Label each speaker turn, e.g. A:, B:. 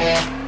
A: Yeah.